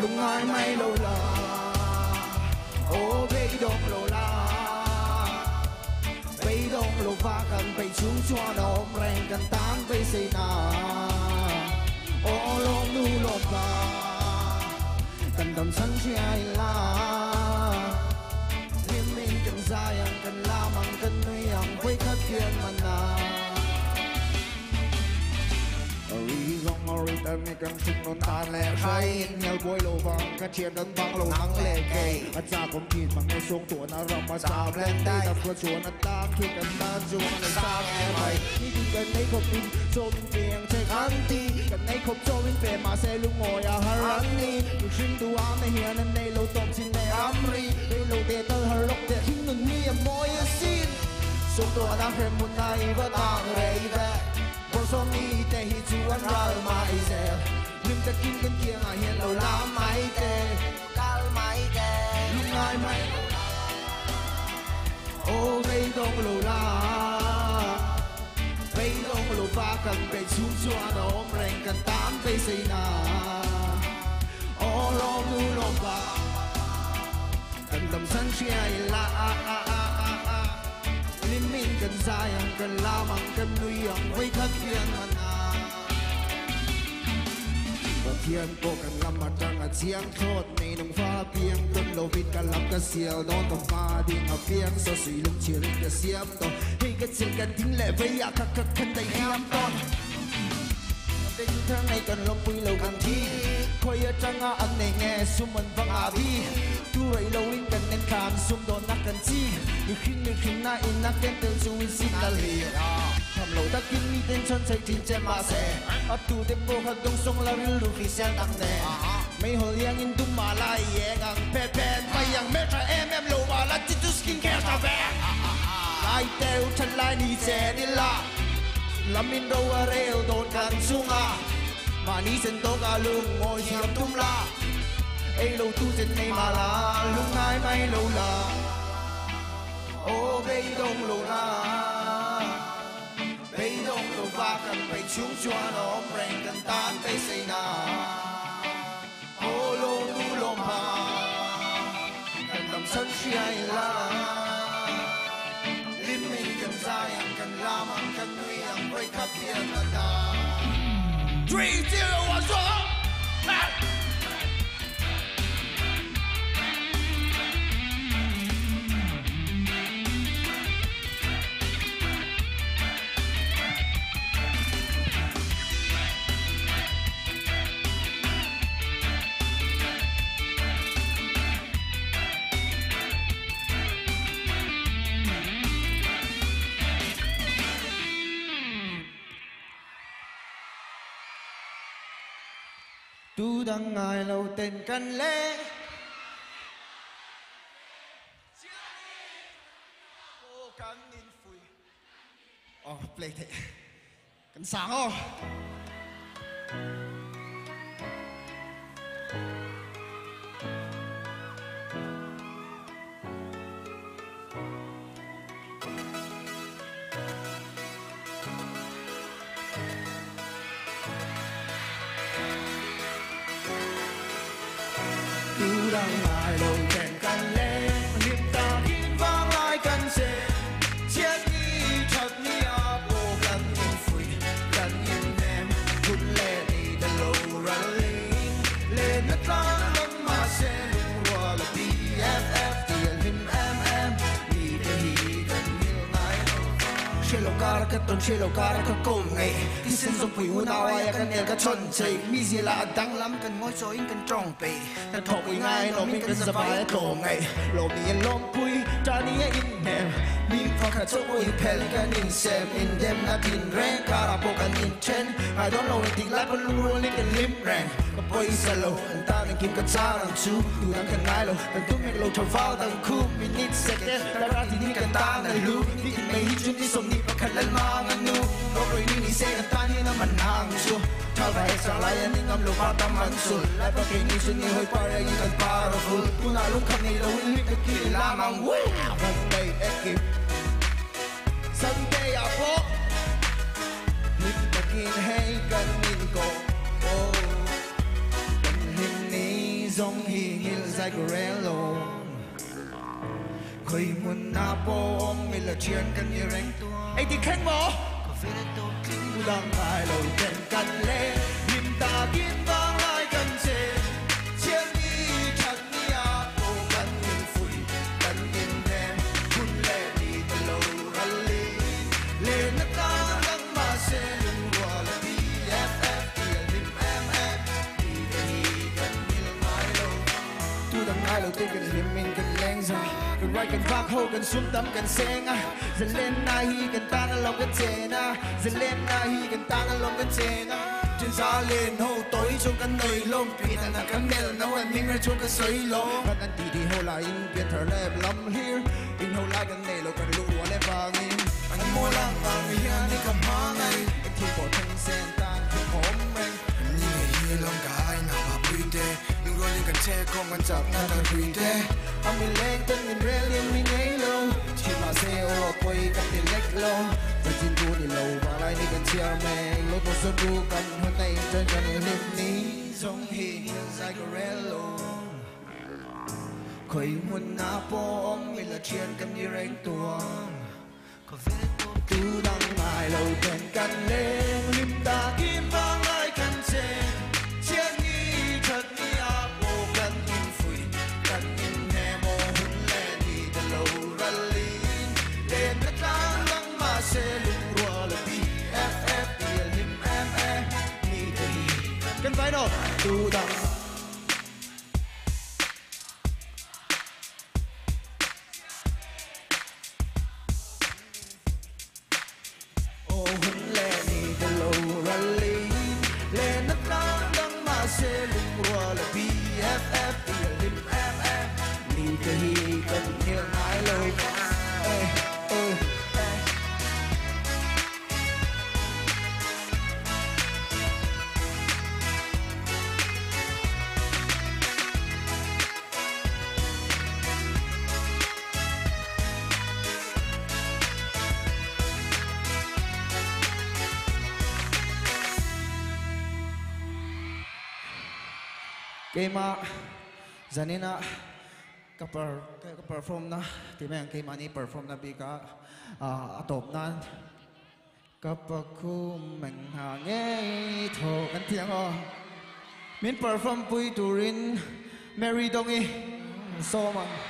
lung ai mai lo la. Ô bây đông lo la. Bây đông lo pha cần bây chúng cho nó ôm rèn cần tán bây xây na. Ô lo nu lo pa cần đầm sân chạy la. Liên minh cần dài cần la mang cần nuôi ang với khắc thiên mà na. Ri gong ri tan mi kan sing non tan le sai nhel boy lo vang ka chien dan bang lo hang le ke a cha kom tin mang ne song to na ram ma sa len dai ta ko chuan a ta ki kan ta ju na sa ke mai ni din kan nei khop in cho min piang che kan ti. Kan nei khop cho min pe ma se lu ngo ya haran ni. Lu shin tu am ne hian an nei lo tom chin ne am ri. Pe lo te ta har lok te hin nun mi a moy a sin song to na hem mun nai va tang rei ve Por so mi te hi chu an ral mai ze Lim ta kim kan kia nga hian lo la mai te Kal mai te Lung ai mai Ô vei dong lo la? Vei dong lo va kan pe chu chua no om reng kan tam pe sei na Ô lo nu lo ba. Kan dam san chi ai la? A a a a a Lim min kan kan lamang kan cái chiếc cần tính lệ vây à khắc เพียงโกกันลำมาจังอาเสียงโทษในน้องฟ้าเพียงต้นโลาวิดกันลำกระเสียวน้องต้องมาดิ่งเอาเพียงสสีลุกเชียร์กระเสียมต่อให้กระเสียงกันทิ้งแหละไปอยากคักคักคันแต่ยมตอนเป็นทางในกันลงปุยเรากันที่คอยจะงอาอันในแง่สุมมันฟังอาบีดูไรเราวิ่งกันเน้นขามซุ่มโดนนักกันที่มีขึ้นมีขึ้นหน้าอินนักเต้นเต้นชูวิสิตาลี lâu ta kinh mi tên chân chạy tin chém mà xe ở tu tế bố khát đông sông là rưu rưu khi xe nặng nè Mấy hồ liang in tung mà lại yé ngang bè bè Mày yang mẹ tra em em lâu mà là chít chú skin care ta vẹ Lại tèo chân lại đi chè đi lạc Lamin đâu à rêu đồn càng sung à Mà ní chân tốt à lương ngồi hiệp tung la Ê lâu tu chân này mà là Lung ai may lâu là Ô bê đông lâu la chúng cho nó ôm rèn cần tan cây xây na Ô lô nu lô mà Cần tầm sân chi ai la. Liên minh cần dài ăn cần làm ăn cần nuôi ăn với khắp thiên là ta Three, zero, one, two Ah! Tu đang ngài lâu tên căn lễ cố gắng nín phui Ồ, play thế. Căn sáng ô. Kara chia ton shelo kara ka kom ngai Ti sen zo pui u na wa ya kan el ka chon chei Mi zi la dang lam kan ngoi so in kan trong pe Ta thok ui ngai lo mi kan sa ba ya to ngai Lo mi en lom pui ta ni ya in nem Mi pha ka cho ui pel kan in sem In dem na tin re cara po kan in chen I don't know anything like when lu ni kan lim ren Ka boy sa lo An ta đang kim ka cha nang chu Tu nang kan ngai lo An tu mek lo chon fao dang ku Mi nit second Ta ra ti ni kan ta nang lu Ni in mai hi chun ni som ni pa lên ma ngan nu. No roi ni ni se kan ta ni na man hang chú Thao va ek sang lai an ni ngam lo ba ta man sul Lai pa ke ni sun ni hoi pa ya ni kan powerful. Tu na lung kham ni lo win ni ka ki la mang. Wow! One day ekip Someday Takin hey kan min ko Oh him ni dòng hi ngil dài của relo khơi muốn na po om mi là chuyện cần như rèn tua ấy thì khen bỏ tu đang ai lâu tên cần lên him ta kiến tu đang tiên cần hiểm mình cần lên rồi. Cần quay, cần phát hô, cần xuống tấm cần sen à dần lên na hi, cần ta nó lòng cần chê na dần lên na hi, cần ta nó lòng cần chê na trên gió lên hô, tối trong căn nơi lông vì là là căn mẹ là nấu em mình ra trong căn sấy lô. Cần ăn tỷ thì hô lại in biến thở lẹp lắm here in hô lại cần nề lô cần lũ hoa lẹp vàng in. Anh mua lăng vàng vì anh đi cầm hóa ngay. Anh thì bỏ thân sen tan thì hóm anh. Nhìn hình như lòng cả Nung không ling kan che kong kan chap Ông mình lên tên mình rê liên mình ấy lâu. Chỉ mà xe ô quay cắt tiền lệch lâu Và chín tu đi lâu và lại đi chia mẹ. Lốt một số tu cần hơn tay chân chân yêu liếp ní. Giống hi hiền dài của rê lâu Khởi muôn na po ông mình là chuyện cần như rèn tuồng Tu đang ngài lâu tên cần lên. Đâu Tu Kema mà giờ nên per cái perform na thì mấy cái mà ni perform na bị cái ah, à top na cái tho kan tiang hàng min mình perform pui turin Mary Dongi so mang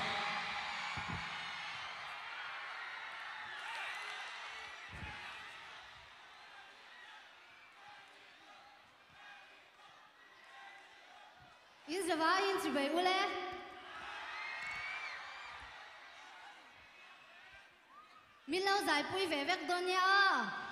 vị yên chỉ vậy lâu dài vui về với tôi nha.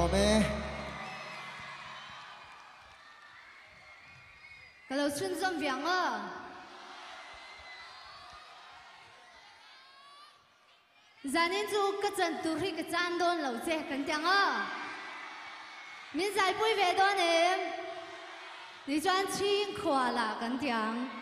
よね Hello, Xuân Dâm Viếng à. Giờ dạ nên chú các dân tù khi các dân đôn lâu chè cắn tiếng à. Mình giải bùi về đôn em. Đi chọn chinh khóa là cắn tiếng.